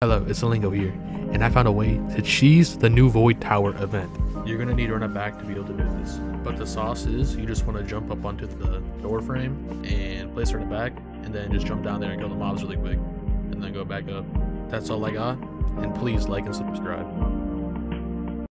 Hello, it's Lingo here, and I found a way to cheese the new Void Tower event. You're gonna need to run it back to be able to do this. But the sauce is you just want to jump up onto the door frame and place her in the back, and then just jump down there and kill the mobs really quick, and then go back up. That's all I got, and please like and subscribe.